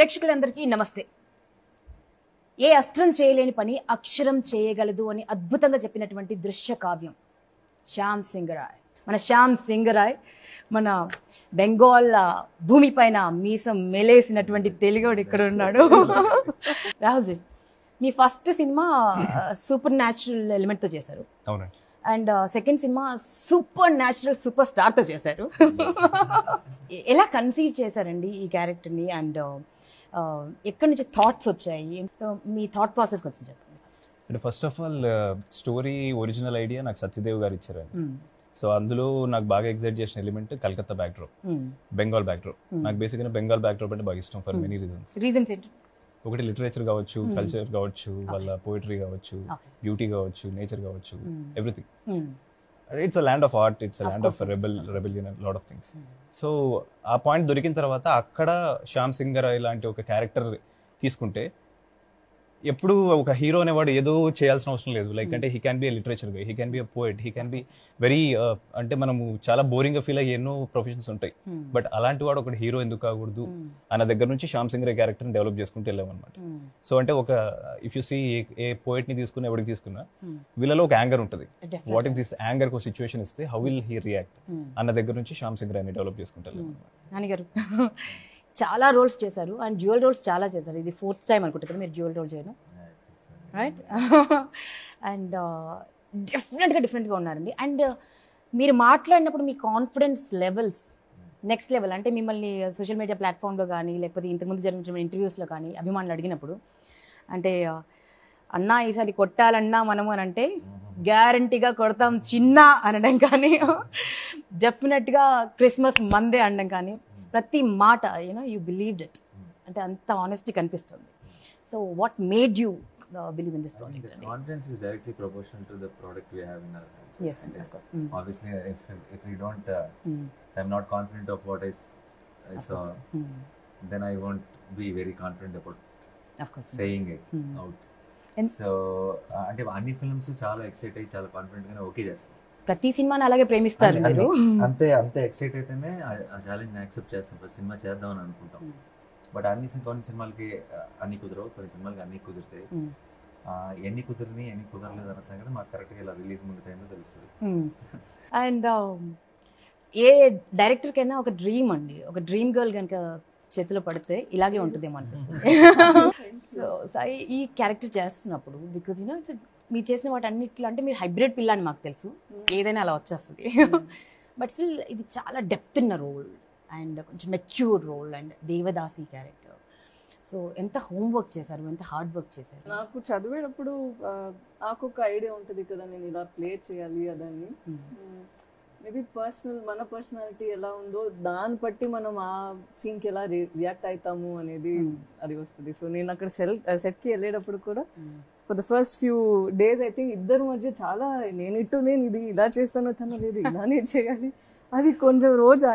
ప్రేక్షకులందరికీ నమస్తే. ఏ అస్త్రం చేయలేని పని అక్షరం చేయగలదు అని అద్భుతంగా చెప్పినటువంటి దృశ్య కావ్యం. శ్యామ్ సింగరాయ్. మన శ్యామ్ సింగరాయ్ మన బెంగాల్ భూమిపైన మీసం మెలేసినటువంటి తెలుగుడు ఇక్కడ ఉన్నాడు. రాహుల్జీ మీ ఫస్ట్ సినిమా సూపర్ న్యాచురల్ ఎలిమెంట్తో చేశారు. And second cinema supernatural super స్టార్తో చేశారు. ఎలా కన్సీవ్ చేశారండి ఈ క్యారెక్టర్ని? అండ్ ఎక్కడి నుంచి థాట్స్ వచ్చాయి? సో మీ థాట్ ప్రాసెస్కి వచ్చి చెప్పండి అంటే first of all story original idea నాకు సత్యదేవ్ గారు ఇచ్చారండి. సో అందులో నాకు బాగా ఎగ్జైట్ చేసిన element Calcutta backdrop Bengal backdrop నాకు బేసిక్గా బెంగాల్ బ్యాక్డ్రాప్ అంటే బాగా ఇష్టం ఫర్ మెనీ రీజన్స్ రీజన్స్ ఏంటి? ఒకటి లిటరేచర్ కావచ్చు కల్చర్ కావచ్చు వాళ్ళ పోయిటరీ కావచ్చు. బ్యూటీ కావచ్చు నేచర్ కావచ్చు Hmm. Everything Hmm. It's a land of art it's Of land of course. Rebel rebellion lot of things so ఆ పాయింట్ దొరికిన తర్వాత అక్కడ శ్యామ్ సింగర్ ఇలాంటి ఒక క్యారెక్టర్ తీసుకుంటే ఎప్పుడు ఒక హీరో అనేవాడు ఏదో చేయాల్సిన అవసరం లేదు లైక్ అంటే he can be literature he can be a poet he can be very అంటే మనము చాలా బోరింగ్గా ఫీల్ అయ్యే ఎన్నో ప్రొఫెషన్స్ ఉంటాయి Hmm. బట్ అలాంటి వాడు ఒకటి హీరో ఎందుకు కాకూడదు Hmm. అన్న దగ్గర నుంచి శ్యామ్ సింగర్ క్యారెక్టర్ డెవలప్ చేసుకుంటూ వెళ్ళామన్నమాట Hmm. సో అంటే ఒక ఇఫ్ యూ సీ ఏ పోయిట్ని తీసుకుని ఎవరికి తీసుకున్నా Hmm. వీళ్ళలో ఒక యాంగర్ ఉంటుంది. వాట్ ఇఫ్ దిస్ యాంగర్ ఒక సిచ్యువేషన్ ఇస్తే how will he react Hmm. అన్న దగ్గర నుంచి శ్యామ్ సింగర్ అని డెవలప్ నాన్నగారు చాలా రోల్స్ చేశారు. అండ్ జ్యువెల్ రోల్స్ చాలా చేశారు. ఇది ఫోర్త్ టైం అనుకుంటా మీరు జ్యువెల్ రోల్ చేయడం. రైట్ అండ్ డెఫినెట్గా డిఫరెంట్గా ఉన్నారండి. అండ్ మీరు మాట్లాడినప్పుడు మీ కాన్ఫిడెన్స్ లెవెల్స్ నెక్స్ట్ లెవెల్ అంటే మిమ్మల్ని సోషల్ మీడియా ప్లాట్ఫామ్లో కానీ లేకపోతే ఇంతకుముందు జరిగిన ఇంటర్వ్యూస్లో కానీ అభిమానులు అడిగినప్పుడు అంటే అన్నా ఈసారి కొట్టాలన్నా మనము అని అంటే గ్యారంటీగా కొడతాం చిన్న అనడం కానీ డెఫినెట్గా క్రిస్మస్ మందే అనడం కానీ ప్రతి మాట యూనో యూ బిలీవ్డ్ ఇట్ అంటే అంత ఆనెస్టీ కనిపిస్తుంది so what made you believe in this I think project the అండి confidence is directly proportional to the product we have in our hands. Yes, And, of course. uh, Mm. Obviously, if if we don't, uh, Mm. I'm not confident of what I, I Of saw. Mm. then I won't be very confident about Of course. saying it Mm. out. So అంటే అన్ని films చాలా excite అయ్యి చాలా confident గానే okay చేస్తాం ప్రతి సినిమాని అలాగే ప్రేమిస్తారు మీరు. అంతే అంతే ఎక్సైట్ అయితేనే ఆ- ఛాలెంజ్ యాక్సెప్ట్ చేస్తాం. ప్రతి సినిమా చేద్దాం అని అనుకుంటాం. బట్ అన్ని కొన్ని సినిమాలకి అన్ని కుదరవు. కొన్ని సినిమాలకి అన్ని కుదురుతాయి ఎన్ని కుదిరిని ఎన్ని కుదరలేదు అన్న సంగతి మాకు కరెక్ట్గా ఇలా రిలీజ్ ముందు టైంలో తెలుస్తుంది. అండ్ ఏ డైరెక్టర్కైనా ఒక డ్రీమ్ అండి. ఒక డ్రీమ్ గర్ల్ కనుక చేతిలో పడితే ఇలాగే ఉంటుందేమో అనిపిస్తుంది. సో ఈ క్యారెక్టర్ చేస్తున్నప్పుడు బికాజ్ యూనో ఇట్స్ మీరు చేసిన వాటి అన్నిట్లో అంటే మీరు హైబ్రిడ్ పిల్ల అని మాకు తెలుసు. ఏదైనా అలా వచ్చేస్తుంది. బట్ స్టిల్ ఇది చాలా డెప్త్ ఉన్న రోల్ అండ్ కొంచెం mature role and Devadasi character. So ఎంత హోంవర్క్ చేశారు ఎంత హార్డ్ వర్క్ చేశారు? నాకు చదివేటప్పుడు నాకు ఒక ఐడియా ఉంటుంది కదా నేను ఇలా ప్లే చేయాలి అదని. మేబీ పర్సనల్ మన పర్సనాలిటీ ఎలా ఉందో దాన్ని బట్టి మనం ఆ సీన్కి ఎలా రియాక్ట్ అవుతాము అనేది Hmm. అది వస్తుంది. సో నేను అక్కడ సెల్ సెట్కి వెళ్ళేటప్పుడు కూడా for the first few days I think ఇద్దరు మధ్య చాలా నేను ఇటు నేను ఇది ఇలా చేస్తానో తను లేదు ఇలానే చేయాలి. అది కొంచెం రోజు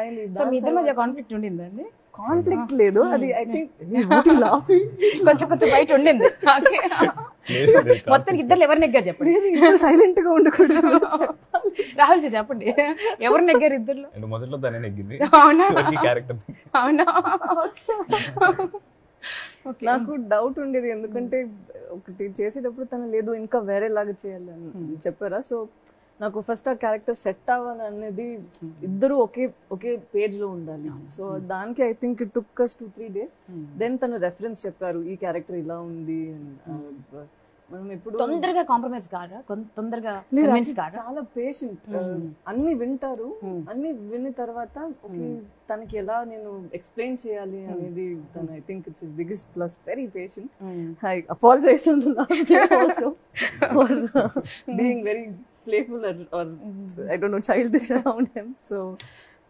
మీ ఇద్దరి మధ్య కాన్ఫ్లిక్ట్ ఉండిందండి కాన్ఫ్లిక్ట్ లేదు. అది ఐ థింక్ కొంచెం కొంచెం బయట ఉండింది. మొత్తానికి ఇద్దరు ఎవరు నెగ్గారు చెప్పండి. సైలెంట్గా ఉండకూడదు. రాహుల్ జీ చెప్పండి. ఎవరు నెగ్గారు ఇద్దరు మొదట్లో దానే నెగ్గింది. అవునా? క్యారెక్టర్ అవునా? Okay. నాకు డౌట్ ఉండేది. ఎందుకంటే ఒకటి చేసేటప్పుడు తను లేదు ఇంకా వేరేలాగా చేయాలి అని చెప్పారా? సో నాకు ఫస్ట్ ఆ క్యారెక్టర్ సెట్ అవ్వాలి అనేది ఇద్దరు ఒకే ఒకే పేజ్లో ఉండాలి. సో దానికి I think it took us two three days then తను రెఫరెన్స్ చెప్పారు ఈ క్యారెక్టర్ ఇలా ఉంది and, uh, మనం ఎప్పుడు తొందరగా కాంప్రమైజ్ కారా? తొందరగా చాలా పేషెంట్ Hmm. అన్ని వింటారు. Hmm. అన్ని విన్న తర్వాత తనకి ఎలా నేను ఎక్స్ప్లెయిన్ చేయాలి అనేది తను I think it's biggest plus very patient I apologize on the last or I don't know childish around him. So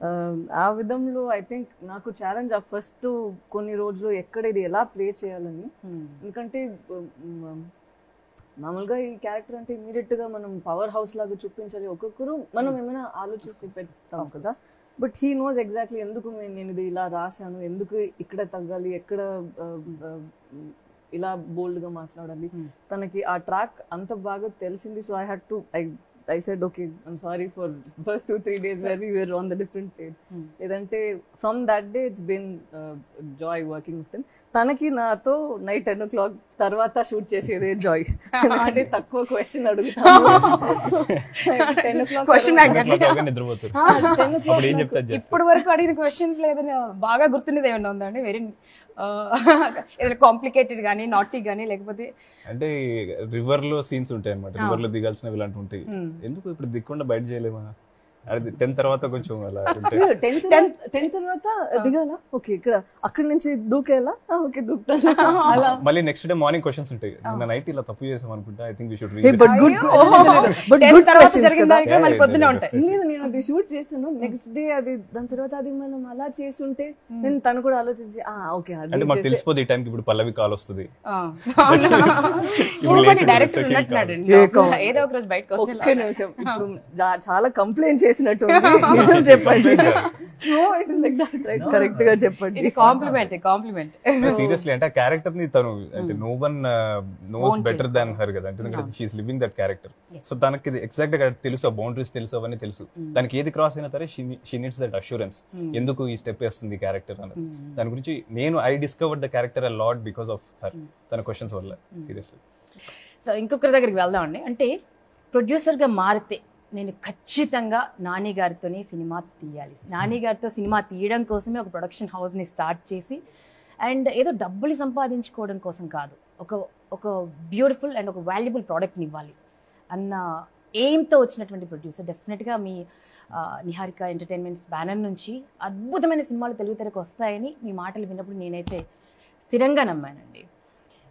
um, ఆ విధంలో ఐ థింక్ నాకు ఛాలెంజ్ ఆ ఫస్ట్ కొన్ని రోజులు ఎక్కడ ఇది ఎలా ప్లే చేయాలని. ఎందుకంటే um, మామూలుగా ఈ క్యారెక్టర్ అంటే ఇమీడియట్గా మనం పవర్ హౌస్ లాగా చూపించాలి ఒక్కొక్కరు మనం ఏమైనా ఆలోచిస్తే పెడతాం కదా. బట్ హీ నోస్ ఎగ్జాక్ట్లీ ఎందుకు నేను ఇది ఇలా రాశాను ఎందుకు ఇక్కడ తగ్గాలి ఎక్కడ ఆ, ఇలా బోల్డ్గా మాట్లాడాలి Hmm. తనకి ఆ ట్రాక్ అంత బాగా తెలిసింది so I had to I I said okay I'm sorry for first two three days were we were on the different page. లేదంటే from that day it's been joy working with తనకి నాతో night ten o'clock తర్వాత shoot చేసేదే Joy అంటే తక్కువ question అడుగుతాను చేస్తారు? ఇప్పటి వరకు అడిగిన క్వశ్చన్స్ లేదని బాగా గుర్తున్నది ఏమైనా ఉందండి వెరీ ఏదైనా కాంప్లికేటెడ్ కానీ నాటీ కానీ లేకపోతే అంటే రివర్లో సీన్స్ ఉంటాయి అనమాట రివర్లో దిగాల్సినవి ఇలాంటి ఉంటాయి. Hmm. ఎందుకు ఇప్పుడు దిక్కుండా బయట చేయలేమా అది టెన్త్ తర్వాత కొంచెం అలా టెన్త్ టెన్త్ తర్వాత దిగాల? ఓకే ఇక్కడ అక్కడి నుంచి దూకేలా? ఓకే దూకుతాను. అలా. మళ్ళీ నెక్స్ట్ డే మార్నింగ్ క్వశ్చన్స్ ఉంటాయి. నిన్న నైట్ ఇలా తప్పు చేసాం అనుకుంటా I think we should but good- but Tenth good తర్వాత జరిగిన. దానికి మళ్ళీ పొద్దునే ఉంటాయి. లేదు నేను అది షూట్ చేస్తాను నెక్స్ట్ డే అది దాని తర్వాత అది మనం అలా చేస్తుంటే నేను తను కూడా ఆలోచించి ఆ ఓకే అంటే మాకు తెలిసిపోతే ఈ టైంకి ఇప్పుడు పల్లవి కాల్ వస్తుంది. డైరెక్టర్ ఉన్నట్టున్నాడు? ఏదో ఒక రోజు బయటకు వచ్చి చాలా కంప్లైంట్ చేసినట్టు. నిజం చెప్పండి. No it is like that right కరెక్ట్గా చెప్పండి. కాంప్లిమెంట్ కాంప్లిమెంట్ సీరియస్లీ అంటే ఆ క్యారెక్టర్ని తను అంటే no one knows better than her కదా. అంటే she is living that character so తనకి ఎగ్జాక్ట్గా తెలుసు ఆ బౌండరీస్ తెలుసు అవన్నీ తెలుసు. దానికి ఏది క్రాస్ అయినా సరే షీ నీడ్స్ దట్ అష్యూరెన్స్ ఎందుకు ఈ స్టెప్ వేస్తుంది క్యారెక్టర్ అన్నది? దాని గురించి నేను I discovered the character a lot because of her తన క్వశ్చన్స్ వల్ల సీరియస్లీ సో ఇంకొకరి దగ్గరికి వెళ్దామండి. అంటే ప్రొడ్యూసర్గా మారితే నేను ఖచ్చితంగా నాని గారితోనే సినిమా తీయాలి. నాని గారితో సినిమా తీయడం కోసమే ఒక ప్రొడక్షన్ హౌస్ని స్టార్ట్ చేసి అండ్ ఏదో డబ్బులు సంపాదించుకోవడం కోసం కాదు. ఒక ఒక బ్యూటిఫుల్ అండ్ ఒక వాల్యుబుల్ ప్రోడక్ట్ని ఇవ్వాలి అన్న ఎయిమ్తో వచ్చినటువంటి ప్రొడ్యూసర్. డెఫినెట్గా మీ నిహారిక ఎంటర్టైన్మెంట్స్ బ్యానర్ నుంచి అద్భుతమైన సినిమాలు తెలుగు తెరకు వస్తాయని మీ మాటలు విన్నప్పుడు నేనైతే స్థిరంగా నమ్మానండి.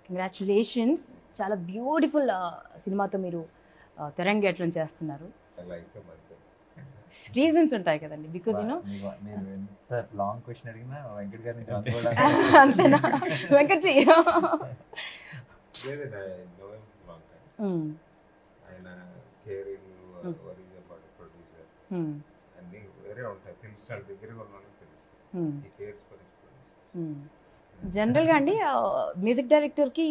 కంగ్రాచులేషన్స్ చాలా బ్యూటిఫుల్ సినిమాతో మీరు ఆ, తెరంగేట్లం చేస్తున్నారు. రీజన్స్ ఉంటాయి కదండి బికాజ్ యూనో నేను ఎంత లాంగ్ క్వశ్చన్ అడిగినా వెంకట్ గారిని అంతేనా? వెంకట్ ఆయన కేరింగ్ వరీజ్ అబౌట్ ప్రొడ్యూసర్ అన్ని వేరే ఉంటాయి తెలిసిన వాళ్ళ దగ్గర ఉన్నాను తెలుసు. ఈ కేర్స్ ఫర్ జనరల్గా అండి మ్యూజిక్ డైరెక్టర్కి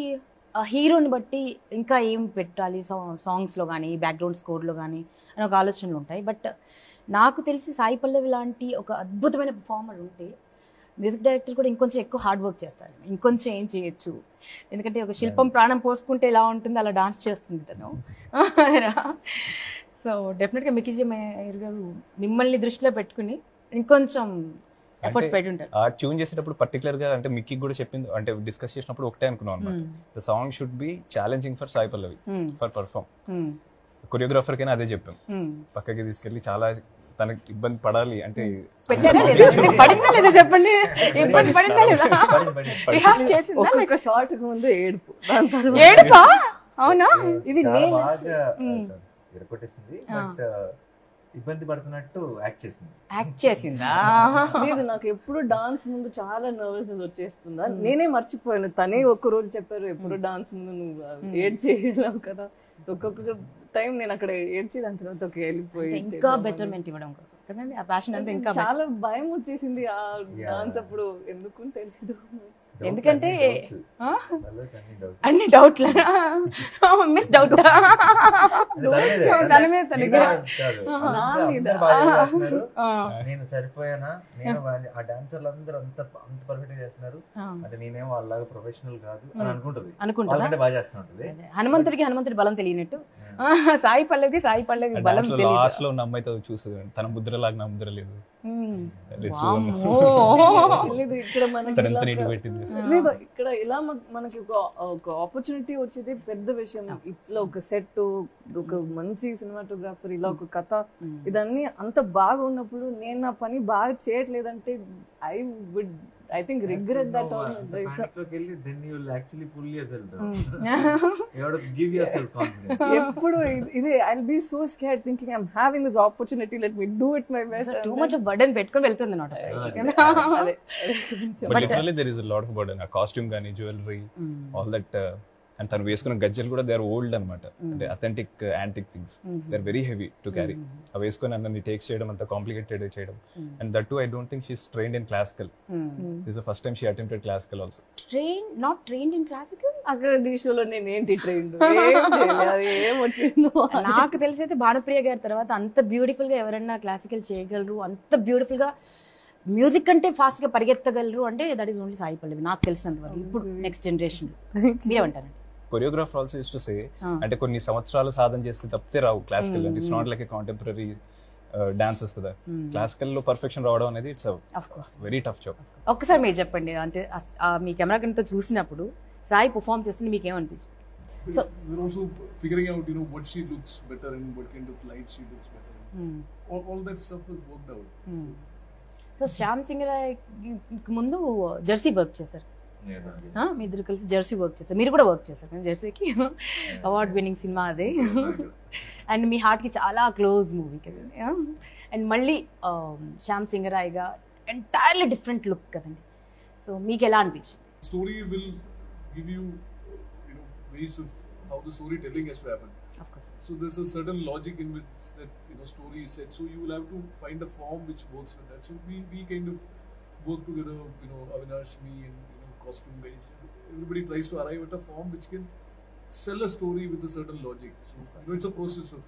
హీరోని బట్టి ఇంకా ఏం పెట్టాలి? సాంగ్స్లో కానీ బ్యాక్గ్రౌండ్ స్కోర్లో కానీ అని ఒక ఆలోచనలు ఉంటాయి. బట్ నాకు తెలిసి సాయి పల్లవి లాంటి ఒక అద్భుతమైన పర్ఫార్మర్ ఉంటే మ్యూజిక్ డైరెక్టర్ కూడా ఇంకొంచెం ఎక్కువ హార్డ్ వర్క్ చేస్తారు. ఇంకొంచెం ఏం చేయొచ్చు? ఎందుకంటే ఒక శిల్పం ప్రాణం పోసుకుంటే ఎలా ఉంటుంది? అలా డాన్స్ చేస్తుంది తను. సో డెఫినెట్గా మికిజీ మేయర్ గారు మిమ్మల్ని దృష్టిలో పెట్టుకుని ఇంకొంచెం ఎఫర్ట్స్ పెట్టి ఉంటారు ఆ ట్యూన్ చేసేటప్పుడు పర్టికులర్గా అంటే మిక్కీ కూడా చెప్పింది అంటే డిస్కస్ చేసినప్పుడు ఒకటే అనుకున్నాం అనమాట the song should be challenging for Sai Pallavi. For perform. Choreographer కైనా అదే చెప్పాం. పక్కకి తీసుకెళ్ళి చాలా తనకి ఇబ్బంది పడాలి అంటే పడిందా లేదా చెప్పండి. ఇబ్బంది పడిందా లేదా? రిహార్స్ చేసిందా ఒక్కొక్క షార్ట్ ముందు ఏడుపు. దాని తర్వాత ఏడుపా? అవునా? ఇది బాగా బట్ ఇబ్బంది పడుతున్నట్టు యాక్ట్ చేసింది. యాక్ట్ చేసిందా? లేదు నాకు ఎప్పుడు డాన్స్ ముందు చాలా నర్వస్నెస్ వచ్చేస్తుందా? నేనే మర్చిపోయాను. తనే ఒక్క రోజు చెప్పారు ఎప్పుడు డాన్స్ ముందు నువ్వు ఏడ్ చేయలేవు కదా. ఒక్కొక్క టైం నేను అక్కడ ఏడ్చి దాని తర్వాత ఒక వెళ్ళిపోయి ఇంకా. బెటర్మెంట్ ఇవ్వడం కోసం కదండి? ఆ ప్యాషన్ అంతా ఇంకా. చాలా భయం వచ్చేసింది ఆ. డాన్స్ అప్పుడు. ఎందుకు తెలియదు ఎందుకంటే అన్ని డౌట్లు మిస్ డౌట్ తన మీద. నేను సరిపోయానా? నేను వాళ్ళ- ఆ డాన్సర్లు అందరూ అంత అంత పర్ఫెక్ట్ చేస్తున్నారు. అంటే నేనేమో వాళ్ళలాగా ప్రొఫెషనల్ కాదు అని అనుకుంటది. వాళ్ళకంటే బాగా చేస్తూ ఉంటుంది. అదే. హనుమంతుడికి హనుమంతుడి బలం తెలియనట్టు. సాయి పల్లవికి సాయి పల్లవి బలం లాస్ట్లో ఉన్న అమ్మాయితో చూసి తన ముద్ర లాగా నా ముద్ర లేదు. లేదు ఇక్కడ మనకి తనంత ఇలా- నీటి పెట్టింది. లేదు ఇక్కడ ఇలా మ- మనకి ఒక ఒక ఆపర్చునిటీ వచ్చేది పెద్ద విషయం. ఇట్లా ఒక సెట్ ఒక మంచి సినిమాటోగ్రాఫర్ ఇలా ఒక కథ. ఇదన్నీ అంత బాగా ఉన్నప్పుడు నేను నా పని బాగా చేయట్లేదంటే I would I think regret that వెళ్ళి then you will actually pull yourself ఎవడ గివ్ యువర్ సెల్ఫ్ కాన్ఫిడెన్స్ ఎప్పుడు ఇది- I be so scare thinking I'm having this opportunity let me do it my best too much of burden పెట్టుకొని వెళ్తుంది అనమాట. అదే but literally there is lot of burden ఆ costume కానీ jewellery all that and తను వేసుకున్న గజ్జలు కూడా దే ఆర్ ఓల్డ్ అనమాట అంటే authentic antique things they are very heavy to carry అవి వేసుకొని అన్ని టేక్స్ చేయడం అంత కాంప్లికేటెడ్ చేయడం. And that to I don't think she's trained in classical this the first time she attempted classical also train not train in classical అక్కడ షోలో నేను ఏంటి ట్రైన్ ఏం వచ్చిందో నాకు తెలిసి అయితే భానుప్రియ గారి తర్వాత అంత బ్యూటిఫుల్గా ఎవరైనా క్లాసికల్ చేయగలరు అంత బ్యూటిఫుల్గా మ్యూజిక్ కంటే ఫాస్ట్గా పరిగెత్తగలరు అంటే that is only Sai Pallavi. నాకు తెలిసినంత వరకు ఇప్పుడు next generation మీరేమంటారండి? Choreographer also used to say. అంటే కొన్ని సంవత్సరాలు సాధన చేస్తే తప్పితే రావు క్లాసికల్ అంటే it's not like a contemporary dances కదా. క్లాసికల్లో పర్ఫెక్షన్ రావడం అనేది ఇట్స్ వెరీ టఫ్ జాబ్ ఒక్కసారి మీరు చెప్పండి అంటే మీ కెమెరా కింద చూసినప్పుడు సాయి పర్ఫామ్ చేస్తుంటే మీకు ఏమనిపించింది So- So we're also figuring out, you know, what she looks better in, what kind of light she looks better in. All, all that stuff was worked out. So Shyam Singh Roy ముందు Jersey work చేశారు. మీ ఇద్దరు కలిసి Jersey work చేశారు మీరు కూడా work చేశారు జెర్సీకి award winning cinema అదే అండ్ మీ హార్ట్కి చాలా క్లోజ్ మూవీ కదండి అండ్ మళ్ళీ ఆ, Shyam Singh రాయ్గా entirely different look కదండి సో మీకు ఎలా అనిపించింది Story will give you, you know, ways of how the storytelling has to happen. Of course. So there's a certain logic in which that you know story is set. So you will have to find a form which works with that. So we, we kind of work together, you know, Avinash, me, and you know, costume guys. Everybody tries to arrive at a form which can sell a story with a certain logic. So you know, it's a process of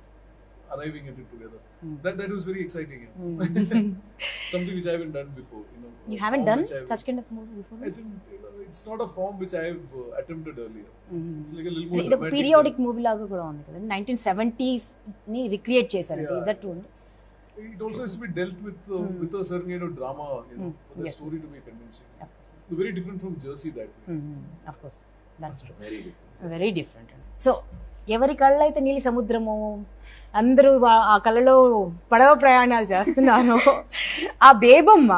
arriving at it together. That that was very exciting. yeah. Something which I haven't done before. You know, you a haven't form done which I've- such kind of movie before As in, you know, it's not a form which I have uh, attempted earlier. It's, it's like a little more ఇది ఒక dramatic. Periodic movie లాగా కూడా ఉంది కదా nineteen seventies ని recreate చేశారండి Yeah. Is that true It also has to be dealt with uh, with a certain kind of drama, you know, for the Yes. story to be convincing. It's Very different from Jersey that way. Of course that's true very very different so ఎవరి కళ్ళు అయితే నీలి సముద్రము అందరూ ఆ కళ్ళలో పడవ ప్రయాణాలు చేస్తున్నారు ఆ బేబమ్మ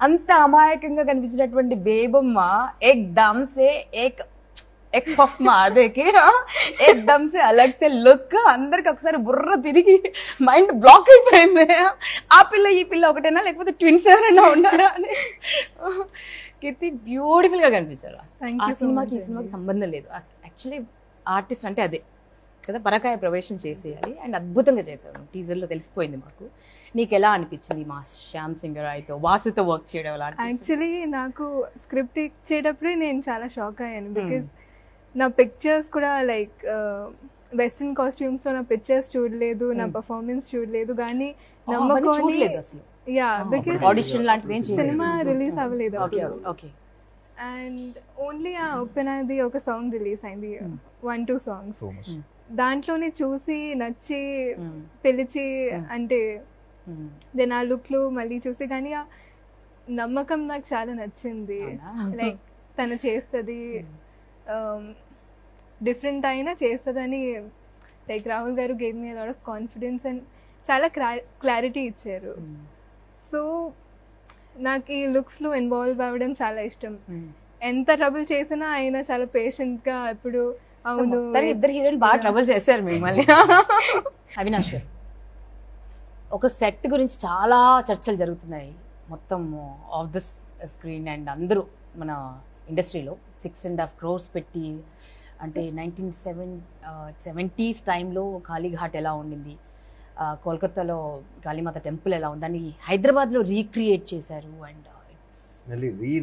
అంత అమాయకంగా కనిపించినటువంటి బేబమ్మ ఏక్ దమ్ సే ఎక్ మాదేకి ఏక్ దమ్ సే అలగ్ సే లుక్ అందరికి ఒకసారి బుర్ర తిరిగి మైండ్ బ్లాక్ అయిపోయింది. ఆ పిల్ల ఈ పిల్ల ఒకటేనా లేకపోతే ట్విన్స్ ఎవరైనా ఉన్నారా అని. కీర్తి బ్యూటిఫుల్గా కనిపించారు. ఆ సినిమాకి ఈ సినిమాకి సంబంధం లేదు. యాక్చువల్లీ ఆర్టిస్ట్ అంటే అదే. కదా పరకాయ ప్రవేశం చేసేయాలి. అండ్ అద్భుతంగా చేశారు. టీజర్లో తెలిసిపోయింది మాకు. నీకు ఎలా అనిపించింది మా శ్యామ్ సింగ్ రాయ్తో వాసుతో వర్క్ చేయడం ఎలా? యాక్చువల్లీ నాకు స్క్రిప్ట్ ఇచ్చేటప్పుడే నేను చాలా షాక్ అయ్యాను. బికాస్ నా పిక్చర్స్ కూడా లైక్ వెస్ట్రన్ కాస్ట్యూమ్స్లో నా పిక్చర్స్ చూడలేదు నా Hmm. పర్ఫార్మెన్స్ చూడలేదు కానీ నమ్మకొని అసలు. యా బికాస్ ఆడిషన్ లాంటివి సినిమా రిలీజ్ అవ్వలేదు ఓకే అండ్ ఓన్లీ ఆ ఓపెన్ అది ఒక సాంగ్ రిలీజ్ అయింది. వన్ టూ సాంగ్స్ దాంట్లోనే చూసి నచ్చి పిలిచి అంటే దెన్ ఆ లుక్లో మళ్ళీ చూసి కానీ ఆ నమ్మకం నాకు చాలా నచ్చింది. లైక్ తను చేస్తుంది. డిఫరెంట్ అయినా చేస్తుందని like Rahul garu gave me lot of confidence and చాలా క్లారిటీ ఇచ్చారు. సో నాకు ఈ లుక్స్లో ఇన్వాల్వ్ అవ్వడం చాలా ఇష్టం. ఎంత ట్రబుల్ చేసినా ఆయన చాలా పేషెంట్గా ఇప్పుడు అవును ఇద్దరు హీరోయిన్ బాగా ట్రబుల్ చేశారు మిమ్మల్ని. అవినాష్ గారు ఒక సెట్ గురించి చాలా చర్చలు జరుగుతున్నాయి మొత్తం ఆఫ్ ద స్క్రీన్ అండ్ అందరూ మన ఇండస్ట్రీలో సిక్స్ అండ్ హాఫ్ క్రోర్స్ పెట్టి అంటే నైన్టీన్ సెవెన్ సెవెంటీస్ టైంలో కాళీఘాట్ ఎలా ఉండింది? కోల్కతాలో కాళీమాత టెంపుల్ ఎలా ఉంది? దాన్ని హైదరాబాద్లో రీక్రియేట్ చేశారు అండ్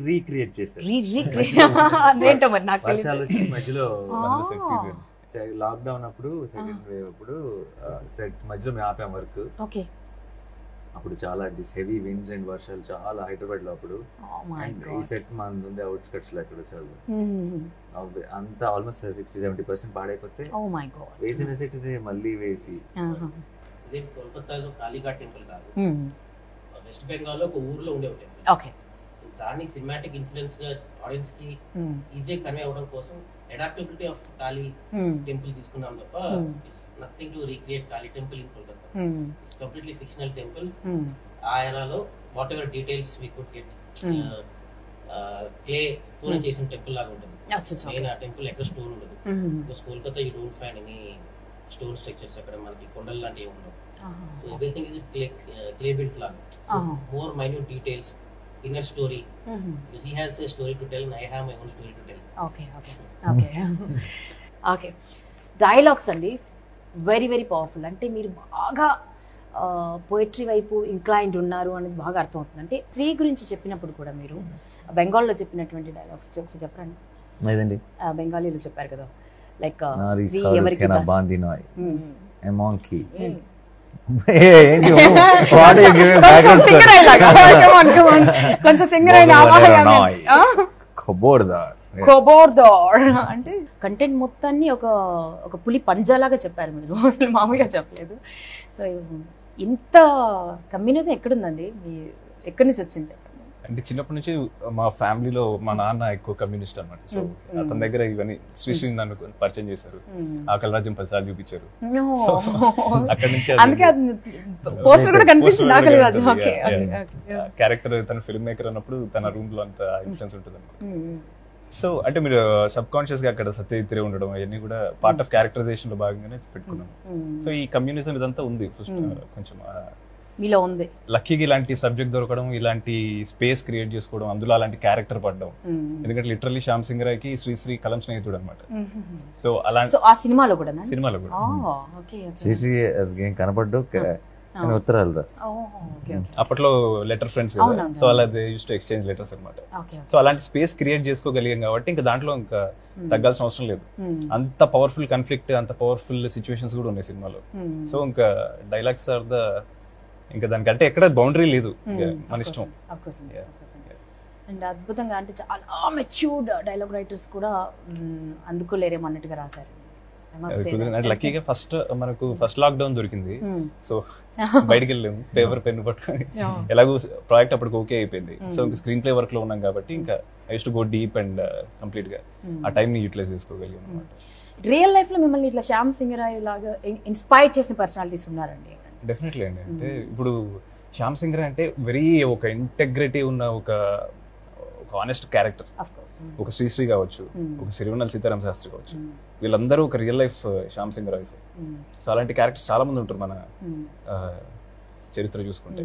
రీక్రియేట్ అదేంటో మరి నాకు మధ్యలో. లాక్డౌన్ అప్పుడు సెకండ్ వేవ్ అప్పుడు సెట్ మధ్యలో మేము ఆపాం వర్క్. ఓకే. అప్పుడు చాలా హెవీ విండ్స్ అండ్ వర్షాలు చాలా హైదరాబాద్లో అప్పుడు Oh ఈ. సెట్ మన ఉంది అవుట్స్కట్స్లో ఎక్కడ. అవి- అంతా ఆల్మోస్ట్ సిక్స్టీ సెవెంటీ పర్సెంట్ పాడైపోతే Oh. వేసిన సెట్ మళ్ళీ వేసి Uh-huh. ఇదే కోల్కతాలో కాళీఘాట్ టెంపుల్ కాదు Hmm. వెస్ట్ బెంగాల్లో ఒక ఊర్లో ఉండే ఒక టెంపుల్ Okay. దాన్ని సినిమాటిక్ ఇన్ఫ్లుయెన్స్గా ఆడియన్స్కి. ఈజీగా కన్వే అవ్వడం కోసం అడాప్టబిలిటీ ఆఫ్ కాళీ. టెంపుల్ తీసుకున్నాం తప్ప. It's nothing to recreate Kali temple in Kolkata. It's completely fictional temple. ఆ ఎరాలో whatever details we could get. Clay తోనే చేసిన టెంపుల్ లాగా ఉంటుంది. మెయిన్ ఆ టెంపుల్ ఎక్కడ స్టోన్ ఉండదు. Because Kolkata you don't find any stone structures అక్కడ మనకి కొండలు లాంటివి ఉండవు. So everything is clay clay built లాగా. More minute details inner story he has a story to tell I have my own story to tell okay okay okay dialogues అండి. Very very powerful అంటే మీరు బాగా poetry వైపు inclined ఉన్నారు అనేది బాగా అర్థమవుతుంది. అంటే స్త్రీ గురించి చెప్పినప్పుడు కూడా మీరు బెంగాల్లో చెప్పినటువంటి డైలాగ్స్ ఒకసారి చెప్పరండి. లేదండి. బెంగాలీలో చెప్పారు కదా. లైక్ స్త్రీ ఎవరికి వాట్ యు గివింగ్ కొంచెం సింగర్ అయిన ఖబోర్దార్ ఖబోర్దార్ అంటే కంటెంట్ మొత్తాన్ని ఒక ఒక పులి పంజాలాగా చెప్పారు మీరు. అసలు మామూలుగా చెప్పలేదు. సో ఇంత కమ్యూనిజం ఎక్కడుందండి? మీ ఎక్కడి నుంచి వచ్చింది అంటే చిన్నప్పటి నుంచి మా ఫ్యామిలీలో మా నాన్న ఎక్కువ కమ్యూనిస్ట్ అనమాట సో. అతని దగ్గర ఇవన్నీ శ్రీశ్రీ నన్ను పరిచయం చేశారు. ఆకలి రాజ్యం పదిసార్లు చూపించారు. అక్కడి నుంచి. క్యారెక్టర్ తన ఫిల్మ్ మేకర్ అన్నప్పుడు తన రూమ్లో అంత ఇన్ఫ్లుయెన్స్ ఉంటుంది అనమాట సో అంటే మీరు సబ్ కాన్షియస్గా అక్కడ సత్యజిత్రే ఉండడం అవన్నీ కూడా పార్ట్ ఆఫ్ క్యారెక్టరైజేషన్లో భాగంగానే పెట్టుకున్నాం. సో ఈ కమ్యూనిజం ఇదంతా ఉంది. First Mm. కొంచెం మీలో ఉంది. లక్కీగా ఇలాంటి సబ్జెక్ట్ దొరకడం ఇలాంటి స్పేస్ క్రియేట్ చేసుకోవడం అందులో అలాంటి క్యారెక్టర్ పడడం. ఎందుకంటే లిటరల్లీ శ్యామ్ సింగ్ రాయ్కి శ్రీశ్రీ కలం స్నేహితుడు అనమాట సో అలాంటి సో ఆ సినిమాలో కూడా సినిమాలో కూడా. ఓకే చేసి ఏం కనపడ్డు ఉత్తరాలు అప్పట్లో లెటర్ ఫ్రెండ్స్. సో అలా యూస్ టు ఎక్స్చేంజ్ లెటర్స్ అనమాట ఓకే సో అలాంటి స్పేస్ క్రియేట్ చేసుకోగలిగాం కాబట్టి ఇంకా దాంట్లో ఇంకా తగ్గాల్సిన అవసరం లేదు. అంత పవర్ఫుల్ కాన్ఫ్లిక్ట్ అంత పవర్ఫుల్ సిచ్యువేషన్స్ కూడా ఉన్నాయి సినిమాలో. సో ఇంకా డైలాగ్స్ ఆర్ ద ఇంకా దానికంటే ఎక్కడ బౌండరీ లేదు. మన ఇష్టం. అండ్ అద్భుతంగా అంటే చాలా మెచ్యూర్డ్ డైలాగ్ రైటర్స్ కూడా అందుకోలేరేమో అన్నట్టుగా రాశారు. లక్కీగా ఫస్ట్ మనకు ఫస్ట్ లాక్డౌన్ దొరికింది. Hmm. సో బయటికి వెళ్ళాము పేపర్ పెన్ పట్టుకొని. ఎలాగో ప్రాజెక్ట్ అప్పటికి ఓకే అయిపోయింది. సో ఇంకా స్క్రీన్ ప్లే వర్క్లో ఉన్నాం కాబట్టి ఇంకా I to go deep and కంప్లీట్గా ఆ టైం ని యూటిలైజ్ చేసుకోగలిగాం అనమాట రియల్ లైఫ్లో మిమ్మల్ని ఇట్లా శ్యామ్ సింగ్ రాయ్ లాగా ఇన్స్పైర్ చేసిన పర్సనాలిటీస్ ఉన్నారండి? డెఫినెట్లీ అండి. అంటే ఇప్పుడు శ్యామ్ సింగ్ రాయ్ అంటే వెరీ ఒక ఇంటెగ్రిటీ ఉన్న ఒక ఒక ఆనెస్ట్ క్యారెక్టర్. ఒక శ్రీశ్రీ కావచ్చు Hmm. ఒక సిరివనల్ సీతారాం శాస్త్రి కావచ్చు. వీళ్ళందరూ ఒక real life Shyam Singh Roy so అలాంటి క్యారెక్టర్స్ చాలా మంది ఉంటారు మన ఆ, చరిత్ర చూసుకుంటే.